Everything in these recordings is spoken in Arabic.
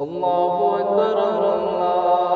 الله أكبر الله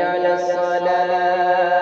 على الصلاة.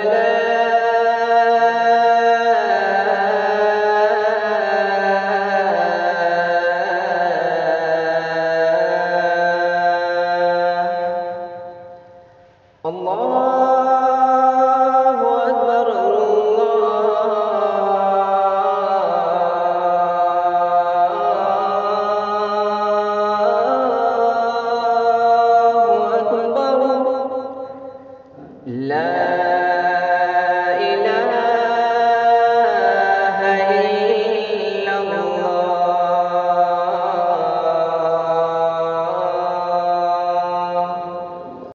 Amém.